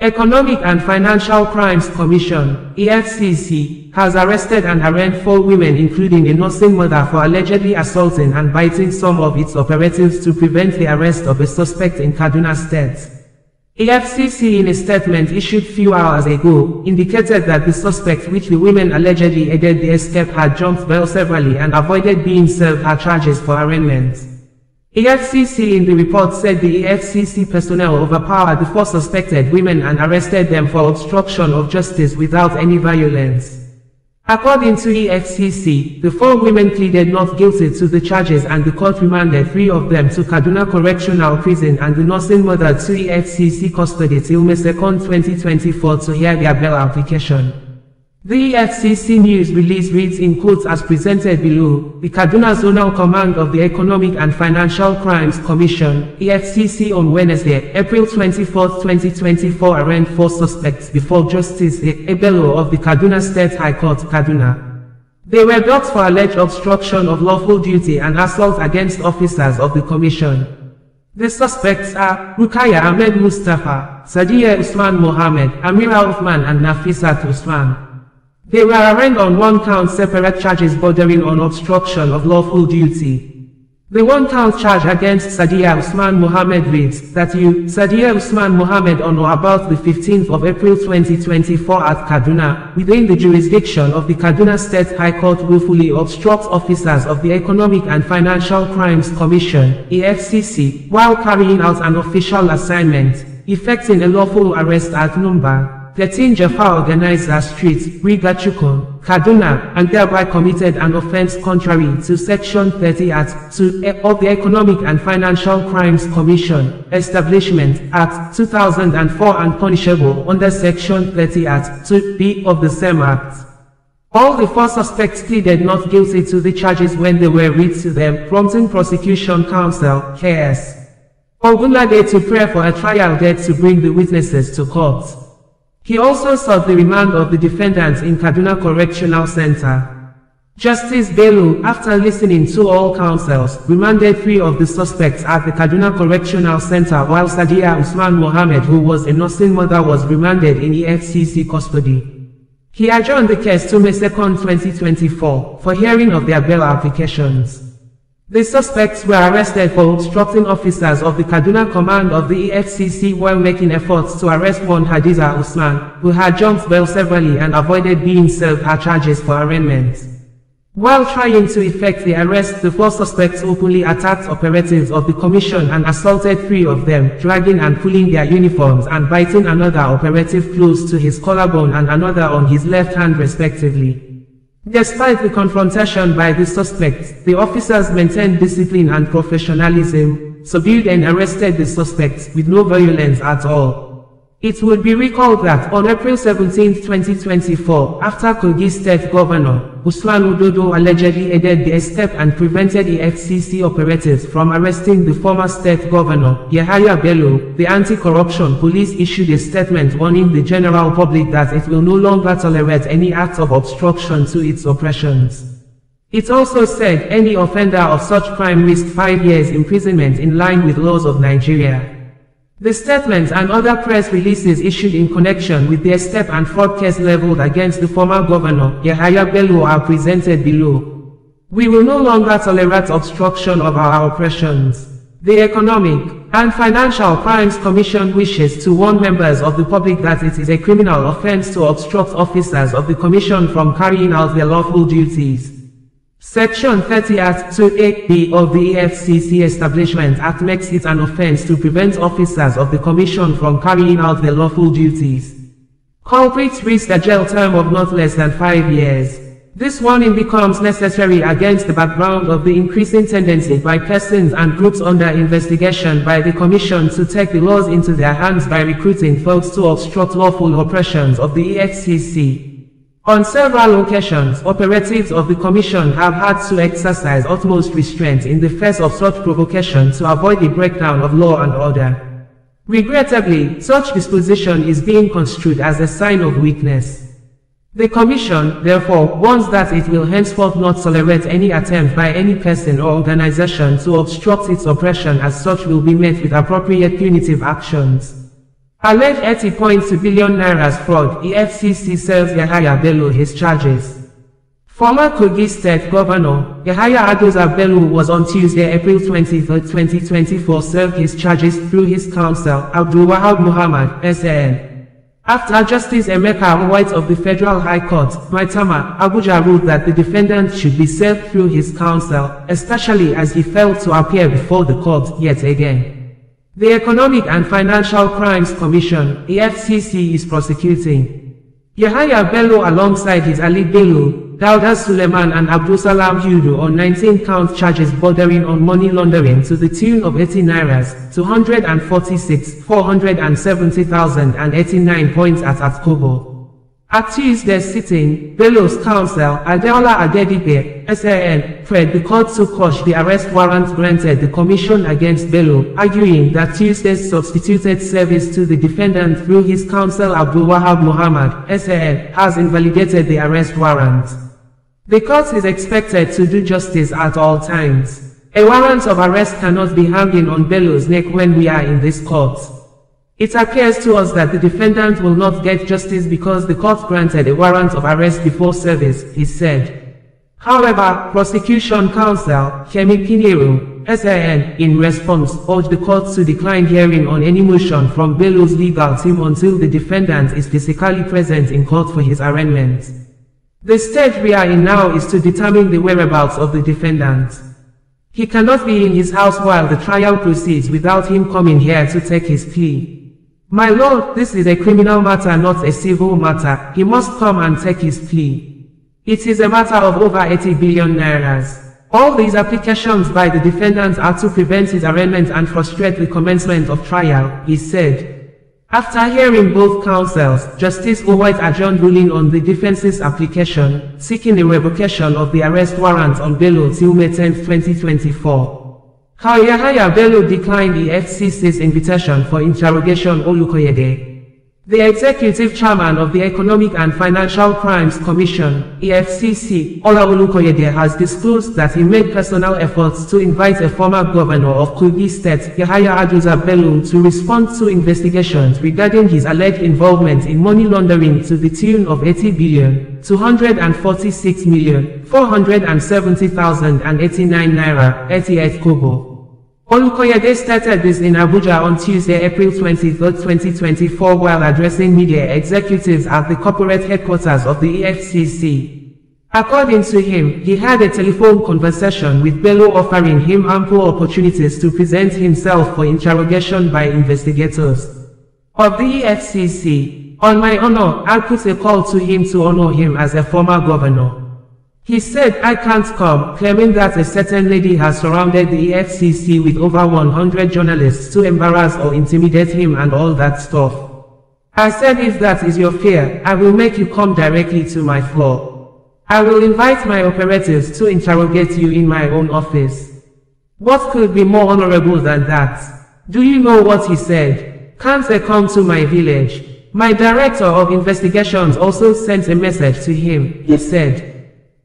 Economic and Financial Crimes Commission, EFCC, has arrested and arraigned four women including a nursing mother for allegedly assaulting and biting some of its operatives to prevent the arrest of a suspect in Kaduna State. EFCC in a statement issued few hours ago, indicated that the suspect which the women allegedly aided the escape had jumped bail severally and avoided being served her charges for arraignment. EFCC in the report said the EFCC personnel overpowered the four suspected women and arrested them for obstruction of justice without any violence. According to EFCC, the four women pleaded not guilty to the charges and the court remanded three of them to Kaduna Correctional Prison and the nursing mother to EFCC custody till May 2, 2024 to hear their bail application. The EFCC news release reads in quotes as presented below, the Kaduna Zonal Command of the Economic and Financial Crimes Commission, EFCC on Wednesday, April 24, 2024 arraigned four suspects before Justice Ebelo of the Kaduna State High Court, Kaduna. They were brought for alleged obstruction of lawful duty and assault against officers of the Commission. The suspects are Rukaya Ahmed Mustafa, Sadiya Usman Mohammed, Amira Uthman and Nafisat Usman. They were arraigned on one count separate charges bordering on obstruction of lawful duty. The one count charge against Sadiya Usman Mohammed reads that you, Sadiya Usman Mohammed on or about the 15th of April 2024 at Kaduna, within the jurisdiction of the Kaduna State High Court willfully obstruct officers of the Economic and Financial Crimes Commission, EFCC, while carrying out an official assignment, effecting a lawful arrest at Numba. 13 Jaffa Organizer Street, Rigachikun, Kaduna, and thereby committed an offense contrary to Section 30 Act 2 eh, of the Economic and Financial Crimes Commission, Establishment Act 2004 and punishable under Section 30 Act 2b of the same Act. All the four suspects pleaded not guilty to the charges when they were read to them, prompting Prosecution Counsel, KS. Ogunlade to pray for a trial date to bring the witnesses to court. He also sought the remand of the defendants in Kaduna Correctional Center. Justice Bello, after listening to all counsels, remanded three of the suspects at the Kaduna Correctional Center while Sadiya Usman Mohammed who was a nursing mother was remanded in EFCC custody. He adjourned the case to May 2, 2024, for hearing of their bail applications. The suspects were arrested for obstructing officers of the Kaduna command of the EFCC while making efforts to arrest one Hadiza Usman, who had jumped bail severally and avoided being served her charges for arraignment. While trying to effect the arrest, the four suspects openly attacked operatives of the commission and assaulted three of them, dragging and pulling their uniforms and biting another operative close to his collarbone and another on his left hand respectively. Despite the confrontation by the suspects, the officers maintained discipline and professionalism, subdued and arrested the suspects with no violence at all. It would be recalled that on April 17, 2024, after Kogi State Governor, Usman Ododo allegedly aided the escape and prevented the FCC operatives from arresting the former state governor, Yahaya Bello, the anti-corruption police issued a statement warning the general public that it will no longer tolerate any act of obstruction to its operations. It also said any offender of such crime risked five years imprisonment in line with laws of Nigeria. The statements and other press releases issued in connection with the step and fraud case leveled against the former governor, Yahaya Bello are presented below. We will no longer tolerate obstruction of our operations. The Economic and Financial Crimes Commission wishes to warn members of the public that it is a criminal offense to obstruct officers of the Commission from carrying out their lawful duties. Section 30 Act 2 of the EFCC Establishment Act makes it an offense to prevent officers of the Commission from carrying out their lawful duties. Culprits risk a jail term of not less than five years. This warning becomes necessary against the background of the increasing tendency by persons and groups under investigation by the Commission to take the laws into their hands by recruiting folks to obstruct lawful operations of the EFCC. On several occasions, operatives of the Commission have had to exercise utmost restraint in the face of such provocation to avoid the breakdown of law and order. Regrettably, such disposition is being construed as a sign of weakness. The Commission, therefore, warns that it will henceforth not tolerate any attempt by any person or organization to obstruct its operation as such will be met with appropriate punitive actions. Alleged 80.2 billion naira fraud, EFCC sells Yahaya Bello his charges. Former Kogi State Governor Yahaya Adoza Bello was on Tuesday, April 23, 2024 served his charges through his counsel, Abdul Wahab Muhammad, SAN. After Justice Emeka Nwite of the Federal High Court, Maitama, Abuja ruled that the defendant should be served through his counsel, especially as he failed to appear before the court yet again. The Economic and Financial Crimes Commission, EFCC is prosecuting Yahaya Bello alongside his Ali Bello, Dauda Suleiman and Abdusalam Hudu on 19 count charges bordering on money laundering to the tune of 80 nairas, 246, 470,000 and 89 points at Atkobo. At Tuesday's sitting, Bello's counsel, Adeola Adedipe, SAN, Fred the court to quash the arrest warrant granted the commission against Bello, arguing that Tuesday's substituted service to the defendant through his counsel Abdul Wahab Muhammad, SAN, has invalidated the arrest warrant. The court is expected to do justice at all times. A warrant of arrest cannot be hanging on Bello's neck when we are in this court. It appears to us that the defendant will not get justice because the court granted a warrant of arrest before service, he said. However, prosecution counsel, Kemi Pinheiro, SAN, in response, urged the court to decline hearing on any motion from Bello's legal team until the defendant is physically present in court for his arraignment. The stage we are in now is to determine the whereabouts of the defendant. He cannot be in his house while the trial proceeds without him coming here to take his plea. My lord, this is a criminal matter not a civil matter, he must come and take his plea. It is a matter of over 80 billion nairas. All these applications by the defendant are to prevent his arraignment and frustrate the commencement of trial, he said. After hearing both counsels, Justice Nwite adjourned ruling on the defense's application, seeking a revocation of the arrest warrant on Bello till May 10, 2024. Yahaya Bello declined the FCC's invitation for interrogation Olukoyede. The executive chairman of the Economic and Financial Crimes Commission, EFCC, Ola Olukoyede has disclosed that he made personal efforts to invite a former governor of Kogi State, Yahaya Adoza Bello, to respond to investigations regarding his alleged involvement in money laundering to the tune of 80 billion, 246 million, 470,000 and 89 naira, 88 kobo. Olukoyede stated this in Abuja on Tuesday, April 23, 2024 while addressing media executives at the corporate headquarters of the EFCC. According to him, he had a telephone conversation with Bello offering him ample opportunities to present himself for interrogation by investigators. Of the EFCC, on my honor, I put a call to him to honor him as a former governor. He said I can't come, claiming that a certain lady has surrounded the EFCC with over 100 journalists to embarrass or intimidate him and all that stuff. I said if that is your fear, I will make you come directly to my floor. I will invite my operatives to interrogate you in my own office. What could be more honorable than that? Do you know what he said? Can't they come to my village? My director of investigations also sent a message to him, he said.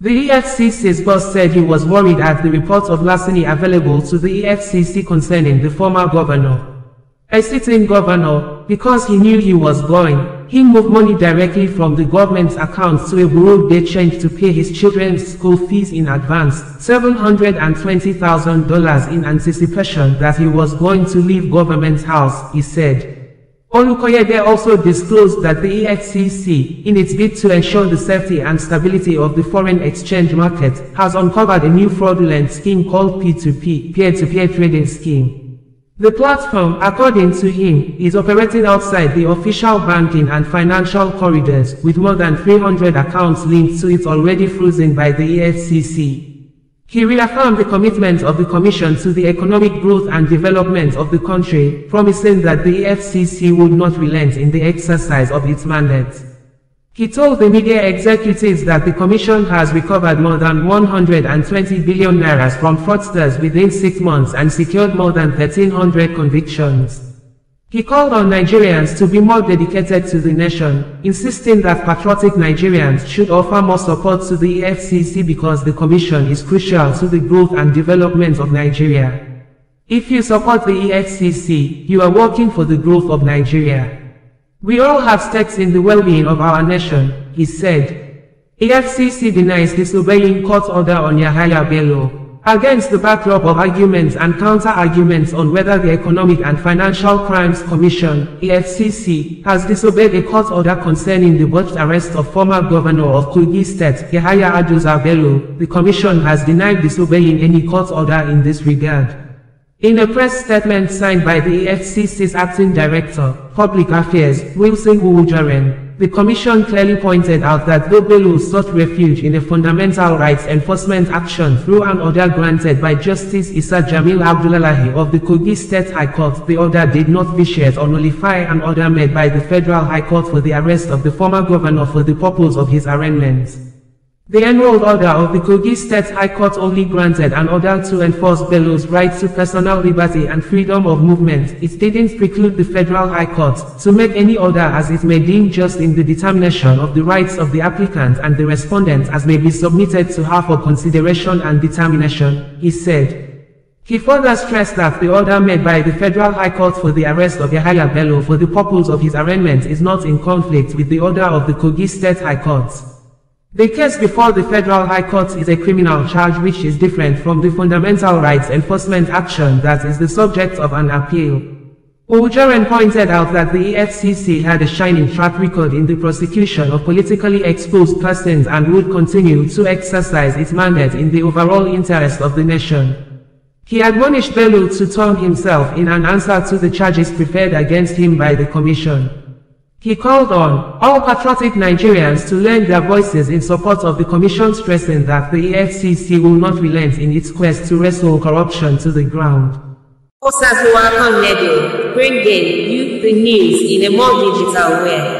The EFCC's boss said he was worried at the reports of larceny available to the EFCC concerning the former governor. A sitting governor, because he knew he was going, he moved money directly from the government's accounts to a bureau de change to pay his children's school fees in advance, $720,000 in anticipation that he was going to leave government house, he said. Olukoyede also disclosed that the EFCC, in its bid to ensure the safety and stability of the foreign exchange market, has uncovered a new fraudulent scheme called P2P, peer-to-peer -peer trading scheme. The platform, according to him, is operating outside the official banking and financial corridors, with more than 300 accounts linked to it already frozen by the EFCC. He reaffirmed the commitment of the Commission to the economic growth and development of the country, promising that the FCC would not relent in the exercise of its mandate. He told the media executives that the Commission has recovered more than 120 billion naira from fraudsters within six months and secured more than 1,300 convictions. He called on Nigerians to be more dedicated to the nation, insisting that patriotic Nigerians should offer more support to the EFCC because the commission is crucial to the growth and development of Nigeria. If you support the EFCC, you are working for the growth of Nigeria. We all have stakes in the well-being of our nation, he said. EFCC denies disobeying court order on Yahaya Bello. Against the backdrop of arguments and counter-arguments on whether the Economic and Financial Crimes Commission, EFCC, has disobeyed a court order concerning the botched arrest of former governor of Kogi State, Yahaya Adoza Bello, the commission has denied disobeying any court order in this regard. In a press statement signed by the EFCC's acting director, Public Affairs, Wilson Uwujaren, the Commission clearly pointed out that though Bello sought refuge in a fundamental rights enforcement action through an order granted by Justice Issa Jamil Abdullahi of the Kogi State High Court, the order did not vitiate or nullify an order made by the Federal High Court for the arrest of the former governor for the purpose of his arraignment. The enrolled order of the Kogi State High Court only granted an order to enforce Bello's right to personal liberty and freedom of movement. It didn't preclude the Federal High Court to make any order as it may deem just in the determination of the rights of the applicant and the respondent as may be submitted to her for consideration and determination, he said. He further stressed that the order made by the Federal High Court for the arrest of Yahaya Bello for the purpose of his arraignment is not in conflict with the order of the Kogi State High Court. The case before the Federal High Court is a criminal charge which is different from the fundamental rights enforcement action that is the subject of an appeal. Uwujaren pointed out that the EFCC had a shining track record in the prosecution of politically exposed persons and would continue to exercise its mandate in the overall interest of the nation. He admonished Bello to turn himself in an answer to the charges preferred against him by the Commission. He called on all patriotic Nigerians to lend their voices in support of the Commission stressing that the EFCC will not relent in its quest to wrestle corruption to the ground. Osazuwa Kong bringing you the news in a more digital way.